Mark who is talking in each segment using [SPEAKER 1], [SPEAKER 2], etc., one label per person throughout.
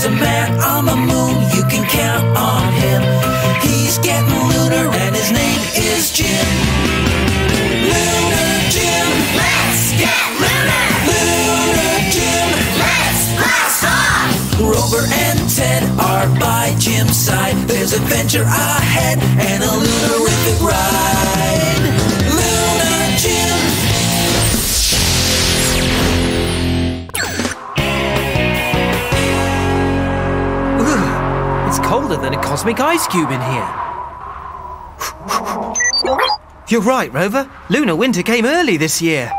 [SPEAKER 1] There's a man on the moon, you can count on him. He's getting lunar and his name is Jim. Lunar Jim, let's get lunar. Lunar Jim, let's blast off. Rover and Ted are by Jim's side. There's adventure ahead and a lunarific ride. Lunar Jim.
[SPEAKER 2] Than a cosmic ice cube in here. You're right, Rover. Lunar winter came early this year.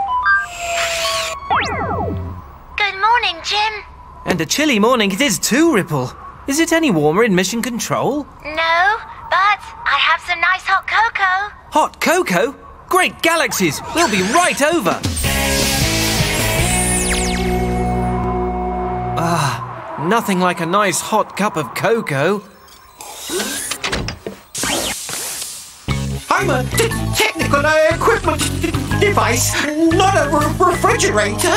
[SPEAKER 3] Good morning, Jim.
[SPEAKER 2] And a chilly morning it is too, Ripple. Is it any warmer in mission control?
[SPEAKER 3] No, but I have some nice hot cocoa.
[SPEAKER 2] Hot cocoa? Great galaxies! We'll be right over! Ah, nothing like a nice hot cup of cocoa.
[SPEAKER 4] I'm a t- technical uh, equipment d- device, not a re- refrigerator.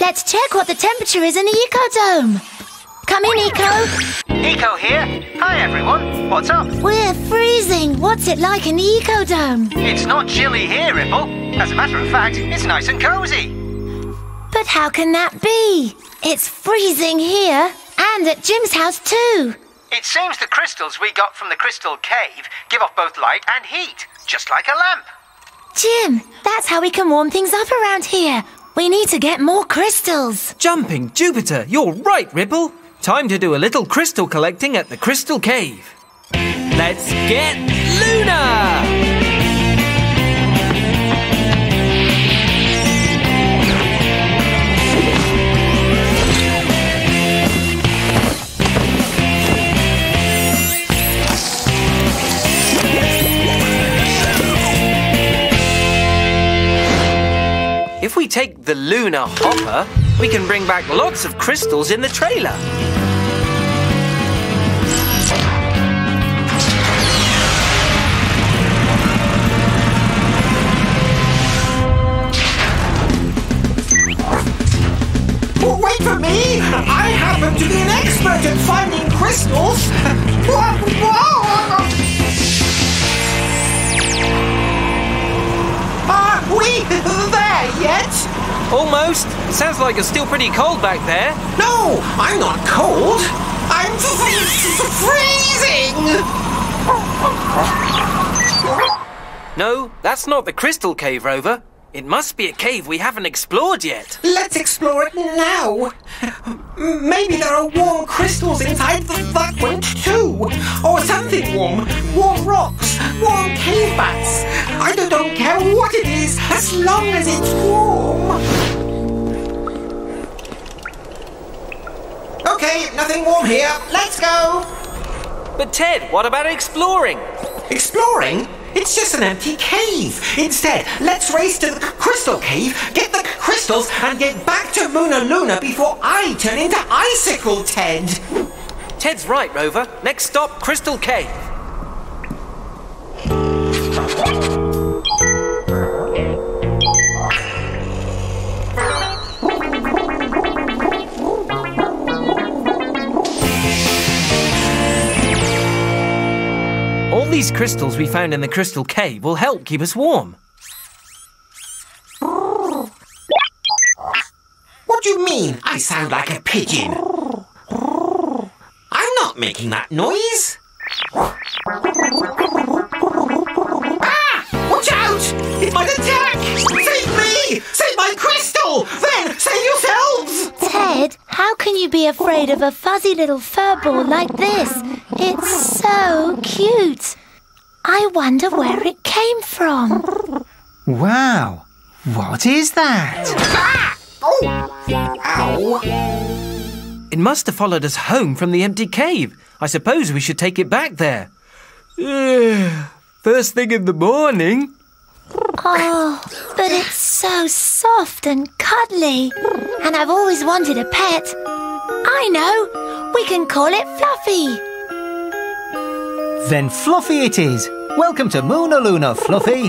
[SPEAKER 3] Let's check what the temperature is in the ecodome. Come in, Eco.
[SPEAKER 5] Eco here. Hi everyone. What's up?
[SPEAKER 3] We're freezing. What's it like in the ecodome?
[SPEAKER 5] It's not chilly here, Ripple. As a matter of fact, it's nice and cozy.
[SPEAKER 3] But how can that be? It's freezing here and at Jim's house too.
[SPEAKER 5] It seems the crystals we got from the crystal cave give off both light and heat, just like a lamp.
[SPEAKER 3] Jim, that's how we can warm things up around here. We need to get more crystals.
[SPEAKER 2] Jumping Jupiter, you're right, Ripple. Time to do a little crystal collecting at the Crystal Cave. Let's get Lunar! We take the lunar hopper, we can bring back lots of crystals in the trailer.
[SPEAKER 4] Oh, wait for me! I happen to be an expert at finding crystals. Whoa, we there yet?
[SPEAKER 2] Almost. Sounds like it's still pretty cold back there.
[SPEAKER 4] No, I'm not cold. I'm freezing.
[SPEAKER 2] No, that's not the Crystal Cave, Rover. It must be a cave we haven't explored yet.
[SPEAKER 4] Let's explore it now. Maybe there are warm crystals inside the that long as it's warm. Okay, nothing warm here. Let's go.
[SPEAKER 2] But Ted, what about exploring?
[SPEAKER 4] Exploring? It's just an empty cave. Instead, let's race to the crystal cave, get the crystals, and get back to Moonaluna before I turn into Icicle Ted.
[SPEAKER 2] Ted's right, Rover. Next stop, Crystal Cave. Crystals we found in the Crystal Cave will help keep us warm.
[SPEAKER 4] What do you mean I sound like a pigeon? I'm not making that noise. Ah! Watch out! It might attack! Save me! Save my crystal! Then save yourselves!
[SPEAKER 3] Ted, how can you be afraid of a fuzzy little fur ball like this? It's so cute. I wonder where it came from.
[SPEAKER 6] Wow. What is that?
[SPEAKER 4] Ah! Oh! Ow!
[SPEAKER 2] It must have followed us home from the empty cave. I suppose we should take it back there. First thing in the morning.
[SPEAKER 3] Oh, but it's so soft and cuddly. And I've always wanted a pet. I know. We can call it Fluffy.
[SPEAKER 6] Then Fluffy it is. Welcome to Moonaluna, Fluffy.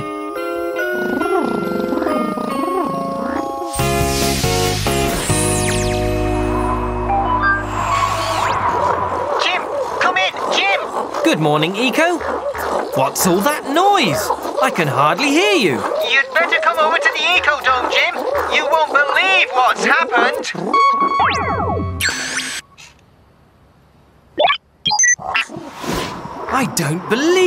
[SPEAKER 6] Jim, come in, Jim.
[SPEAKER 2] Good morning, Eco. What's all that noise? I can hardly hear you.
[SPEAKER 5] You'd better come over to the Eco Dome, Jim. You won't believe what's happened.
[SPEAKER 2] I don't believe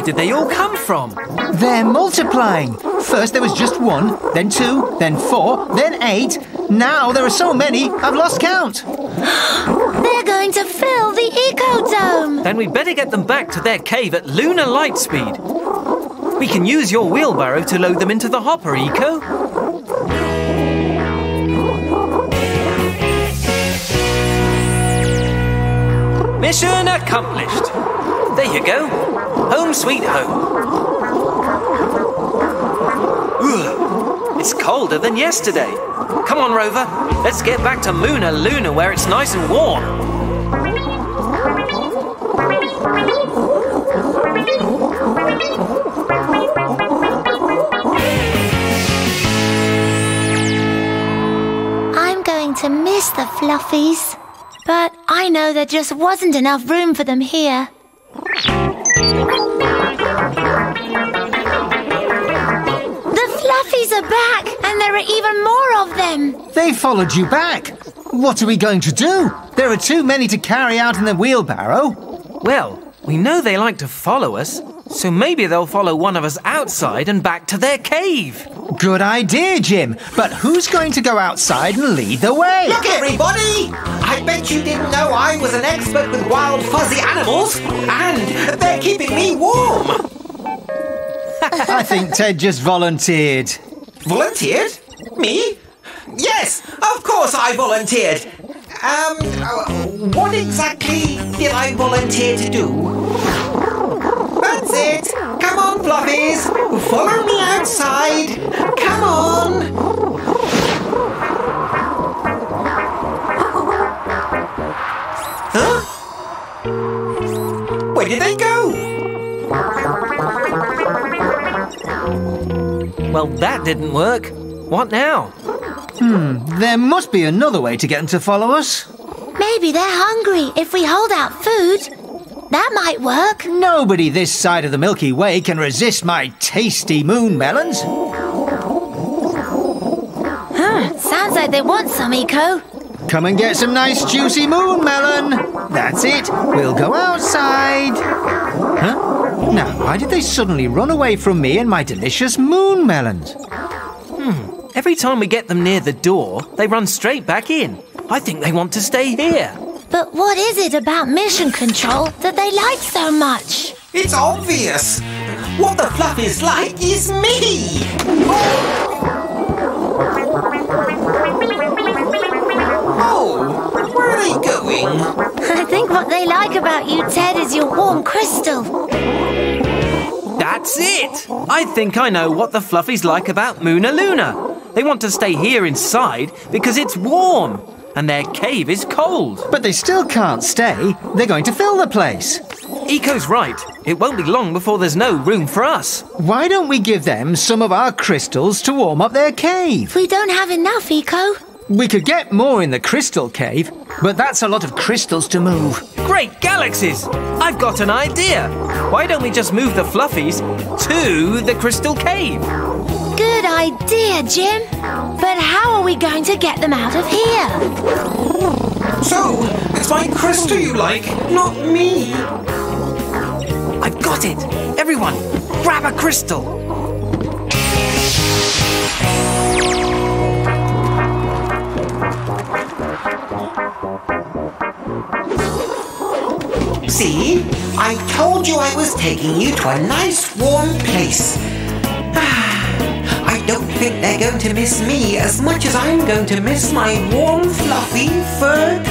[SPEAKER 2] where did they all come from?
[SPEAKER 6] They're multiplying. First there was just one, then two, then four, then eight. Now there are so many, I've lost count.
[SPEAKER 3] They're going to fill the ecodome.
[SPEAKER 2] Then we'd better get them back to their cave at lunar light speed. We can use your wheelbarrow to load them into the hopper, Eco. Mission accomplished. There you go. Home sweet home. It's colder than yesterday. Come on, Rover. Let's get back to Moonaluna where it's nice and warm.
[SPEAKER 3] I'm going to miss the fluffies. But I know there just wasn't enough room for them here. The fluffies are back, and there are even more of them.
[SPEAKER 6] They followed you back. What are we going to do? There are too many to carry out in the wheelbarrow.
[SPEAKER 2] Well, we know they like to follow us, so maybe they'll follow one of us outside and back to their cave.
[SPEAKER 6] Good idea, Jim. But who's going to go outside and lead the way?
[SPEAKER 4] Look, everybody! I bet you didn't know I was an expert with wild, fuzzy animals, and they're keeping me warm.
[SPEAKER 6] I think Ted just volunteered.
[SPEAKER 4] Volunteered? Me? Yes, of course I volunteered. Um, uh, what exactly did I volunteer to do? That's it. Come on, Fluffies. Follow me outside. Come on. Did they go?
[SPEAKER 2] Well, that didn't work. What now?
[SPEAKER 6] Hmm, there must be another way to get them to follow us.
[SPEAKER 3] Maybe they're hungry if we hold out food. That might work.
[SPEAKER 6] Nobody this side of the Milky Way can resist my tasty moon melons.
[SPEAKER 3] Sounds like they want some, Eco.
[SPEAKER 6] Come and get some nice juicy moon melon. That's it. We'll go outside. Huh? Now, why did they suddenly run away from me and my delicious moon melons? Hmm.
[SPEAKER 2] Every time we get them near the door, they run straight back in. I think they want to stay here.
[SPEAKER 3] But what is it about mission control that they like so much?
[SPEAKER 4] It's obvious. What the Fluffies like is me. Oh, where are they going?
[SPEAKER 3] I think what they like about you, Ted, is your warm crystal.
[SPEAKER 2] That's it! I think I know what the Fluffies like about Moonaluna. They want to stay here inside because it's warm and their cave is cold.
[SPEAKER 6] But they still can't stay. They're going to fill the place.
[SPEAKER 2] Eco's right. It won't be long before there's no room for us.
[SPEAKER 6] Why don't we give them some of our crystals to warm up their cave?
[SPEAKER 3] We don't have enough, Eco.
[SPEAKER 6] We could get more in the crystal cave, but that's a lot of crystals to move.
[SPEAKER 2] Great galaxies! I've got an idea. Why don't we just move the Fluffies to the Crystal Cave?
[SPEAKER 3] Good idea, Jim. But how are we going to get them out of here?
[SPEAKER 4] So, it's my crystal you like, not me.
[SPEAKER 2] I've got it! Everyone, grab a crystal!
[SPEAKER 4] I told you I was taking you to a nice warm place. Ah, I don't think they're going to miss me as much as I'm going to miss my warm, fluffy fur.